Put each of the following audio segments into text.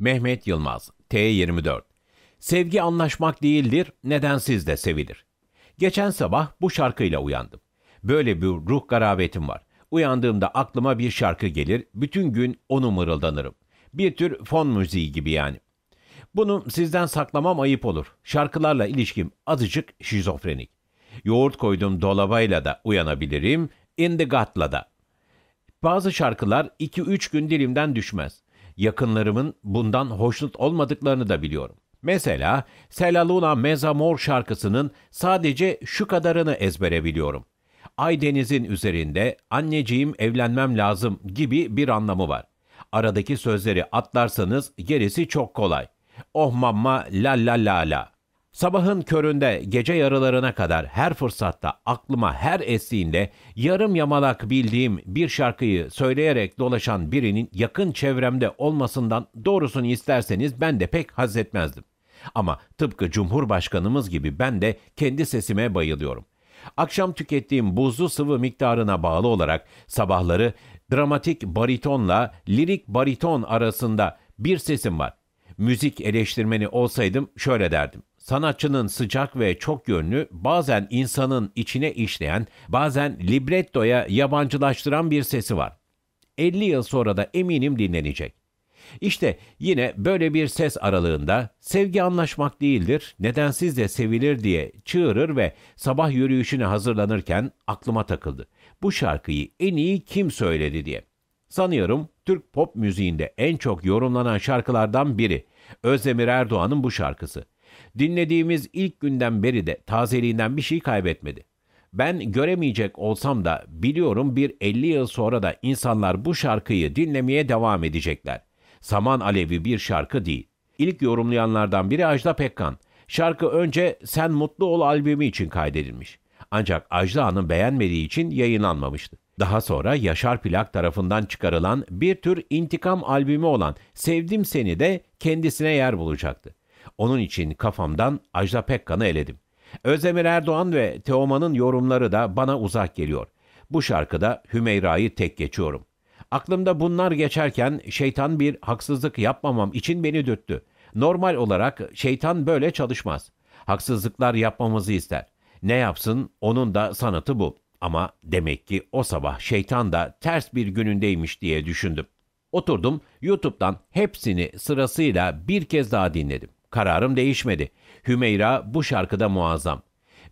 Mehmet Yılmaz, T24 Sevgi anlaşmak değildir, nedensiz de sevilir. Geçen sabah bu şarkıyla uyandım. Böyle bir ruh garabetim var. Uyandığımda aklıma bir şarkı gelir, bütün gün onu mırıldanırım. Bir tür fon müziği gibi yani. Bunu sizden saklamam ayıp olur. Şarkılarla ilişkim azıcık şizofrenik. Yoğurt koydum dolabayla da uyanabilirim, in the gut'la da. Bazı şarkılar 2-3 gün dilimden düşmez. Yakınlarımın bundan hoşnut olmadıklarını da biliyorum. Mesela Selaluna Mezamor şarkısının sadece şu kadarını ezbere biliyorum. Aydeniz'in üzerinde anneciğim evlenmem lazım gibi bir anlamı var. Aradaki sözleri atlarsanız gerisi çok kolay. Oh mamma la la la la. Sabahın köründe gece yarılarına kadar her fırsatta aklıma her estiğinde yarım yamalak bildiğim bir şarkıyı söyleyerek dolaşan birinin yakın çevremde olmasından doğrusunu isterseniz ben de pek haz etmezdim. Ama tıpkı Cumhurbaşkanımız gibi ben de kendi sesime bayılıyorum. Akşam tükettiğim buzlu sıvı miktarına bağlı olarak sabahları dramatik baritonla lirik bariton arasında bir sesim var. Müzik eleştirmeni olsaydım şöyle derdim. Sanatçının sıcak ve çok yönlü, bazen insanın içine işleyen, bazen librettoya yabancılaştıran bir sesi var. 50 yıl sonra da eminim dinlenecek. İşte yine böyle bir ses aralığında sevgi anlaşmak değildir, nedensiz de sevilir diye çığırır ve sabah yürüyüşüne hazırlanırken aklıma takıldı. Bu şarkıyı en iyi kim söyledi diye. Sanıyorum Türk pop müziğinde en çok yorumlanan şarkılardan biri. Özdemir Erdoğan'ın bu şarkısı. Dinlediğimiz ilk günden beri de tazeliğinden bir şey kaybetmedi. Ben göremeyecek olsam da biliyorum bir 50 yıl sonra da insanlar bu şarkıyı dinlemeye devam edecekler. Saman Alevi bir şarkı değil. İlk yorumlayanlardan biri Ajda Pekkan. Şarkı önce Sen Mutlu Ol albümü için kaydedilmiş. Ancak Ajda Hanım beğenmediği için yayınlanmamıştı. Daha sonra Yaşar Plak tarafından çıkarılan bir tür intikam albümü olan Sevdim Seni de kendisine yer bulacaktı. Onun için kafamdan Ajda Pekkan'ı eledim. Özdemir Erdoğan ve Teoman'ın yorumları da bana uzak geliyor. Bu şarkıda Hümeyra'yı tek geçiyorum. Aklımda bunlar geçerken şeytan bir haksızlık yapmamam için beni dürttü. Normal olarak şeytan böyle çalışmaz. Haksızlıklar yapmamızı ister. Ne yapsın onun da sanatı bu. Ama demek ki o sabah şeytan da ters bir günündeymiş diye düşündüm. Oturdum YouTube'dan hepsini sırasıyla bir kez daha dinledim. Kararım değişmedi. Hümeyra bu şarkıda muazzam.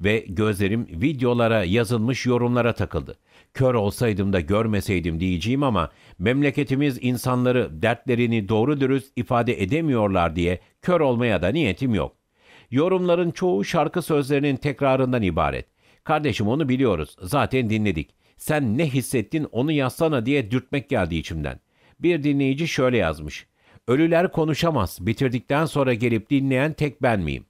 Ve gözlerim videolara yazılmış yorumlara takıldı. Kör olsaydım da görmeseydim diyeceğim ama memleketimiz insanları dertlerini doğru dürüst ifade edemiyorlar diye kör olmaya da niyetim yok. Yorumların çoğu şarkı sözlerinin tekrarından ibaret. Kardeşim onu biliyoruz. Zaten dinledik. Sen ne hissettin onu yazsana diye dürtmek geldi içimden. Bir dinleyici şöyle yazmış. Ölüler konuşamaz. Bitirdikten sonra gelip dinleyen tek ben miyim?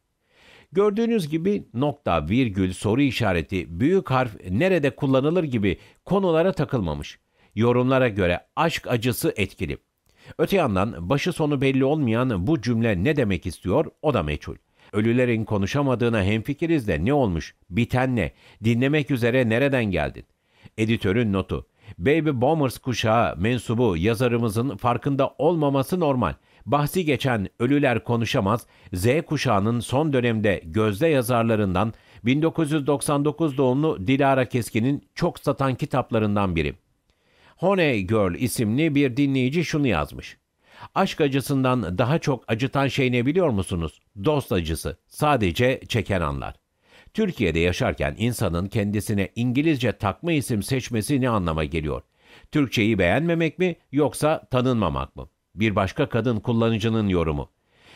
Gördüğünüz gibi nokta, virgül, soru işareti, büyük harf nerede kullanılır gibi konulara takılmamış. Yorumlara göre aşk acısı etkili. Öte yandan başı sonu belli olmayan bu cümle ne demek istiyor o da meçhul. Ölülerin konuşamadığına hemfikiriz de ne olmuş, biten ne, dinlemek üzere nereden geldin? Editörün notu. Baby Boomers kuşağı mensubu yazarımızın farkında olmaması normal. Bahsi geçen Ölüler Konuşamaz, Z kuşağının son dönemde gözde yazarlarından 1999 doğumlu Dilara Keskin'in çok satan kitaplarından biri. Honey Girl isimli bir dinleyici şunu yazmış. Aşk acısından daha çok acıtan şey ne biliyor musunuz? Dost acısı. Sadece çeken anlar. Türkiye'de yaşarken insanın kendisine İngilizce takma isim seçmesi ne anlama geliyor? Türkçeyi beğenmemek mi yoksa tanınmamak mı? Bir başka kadın kullanıcının yorumu.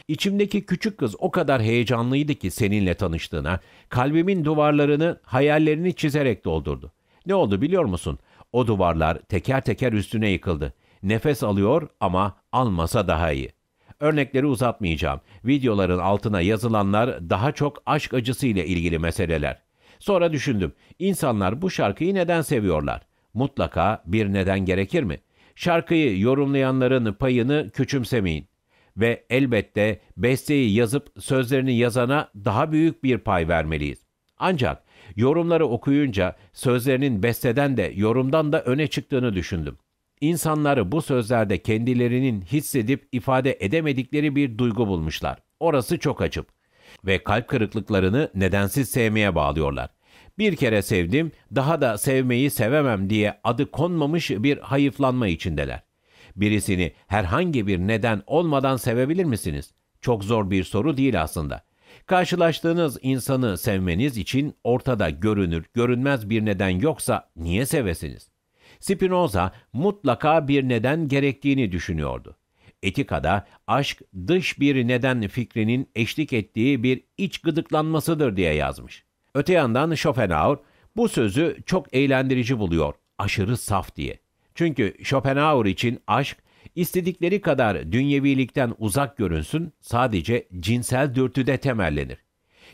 İçimdeki küçük kız o kadar heyecanlıydı ki seninle tanıştığına, kalbimin duvarlarını, hayallerini çizerek doldurdu. Ne oldu biliyor musun? O duvarlar teker teker üstüne yıkıldı. Nefes alıyor ama almasa daha iyi. Örnekleri uzatmayacağım. Videoların altına yazılanlar daha çok aşk acısı ile ilgili meseleler. Sonra düşündüm. İnsanlar bu şarkıyı neden seviyorlar? Mutlaka bir neden gerekir mi? Şarkıyı yorumlayanların payını küçümsemeyin. Ve elbette besteyi yazıp sözlerini yazana daha büyük bir pay vermeliyiz. Ancak yorumları okuyunca sözlerinin besteden de yorumdan da öne çıktığını düşündüm. İnsanları bu sözlerde kendilerinin hissedip ifade edemedikleri bir duygu bulmuşlar. Orası çok açık. Ve kalp kırıklıklarını nedensiz sevmeye bağlıyorlar. Bir kere sevdim, daha da sevmeyi sevemem diye adı konmamış bir hayıflanma içindeler. Birisini herhangi bir neden olmadan sevebilir misiniz? Çok zor bir soru değil aslında. Karşılaştığınız insanı sevmeniz için ortada görünür, görünmez bir neden yoksa niye sevesiniz? Spinoza mutlaka bir neden gerektiğini düşünüyordu. Etikada aşk dış bir neden fikrinin eşlik ettiği bir iç gıdıklanmasıdır diye yazmış. Öte yandan Schopenhauer bu sözü çok eğlendirici buluyor, aşırı saf diye. Çünkü Schopenhauer için aşk istedikleri kadar dünyevilikten uzak görünsün sadece cinsel dürtüde temellenir.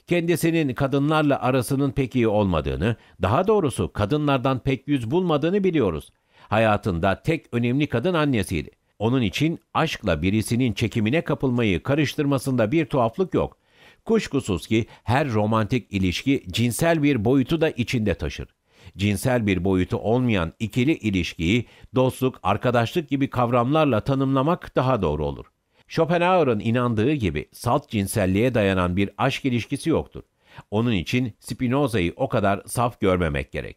Kendisinin kadınlarla arasının pek iyi olmadığını, daha doğrusu kadınlardan pek yüz bulmadığını biliyoruz. Hayatında tek önemli kadın annesiydi. Onun için aşkla birisinin çekimine kapılmayı karıştırmasında bir tuhaflık yok. Kuşkusuz ki her romantik ilişki cinsel bir boyutu da içinde taşır. Cinsel bir boyutu olmayan ikili ilişkiyi dostluk, arkadaşlık gibi kavramlarla tanımlamak daha doğru olur. Schopenhauer'ın inandığı gibi salt cinselliğe dayanan bir aşk ilişkisi yoktur. Onun için Spinoza'yı o kadar saf görmemek gerek.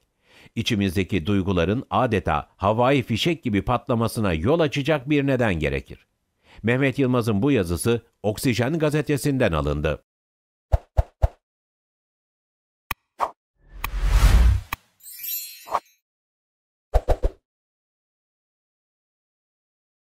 İçimizdeki duyguların adeta havai fişek gibi patlamasına yol açacak bir neden gerekir. Mehmet Yılmaz'ın bu yazısı Oksijen gazetesinden alındı.